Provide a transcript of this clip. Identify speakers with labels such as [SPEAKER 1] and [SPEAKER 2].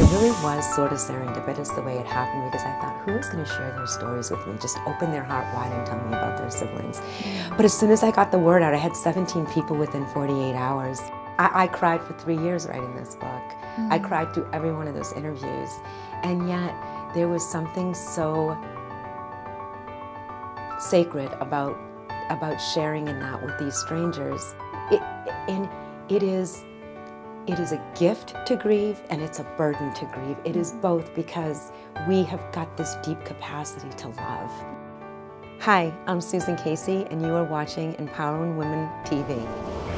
[SPEAKER 1] really was sort of serendipitous the way it happened because I thought, who is going to share their stories with me? Just open their heart wide and tell me about their siblings. But as soon as I got the word out, I had 17 people within 48 hours. I, I cried for three years writing this book. Mm. I cried through every one of those interviews. And yet, there was something so sacred about, about sharing in that with these strangers. It, and it is it is a gift to grieve and it's a burden to grieve. It is mm-hmm. both because we have got this deep capacity to love. Hi, I'm Susan Casey and you are watching Empowering Women TV.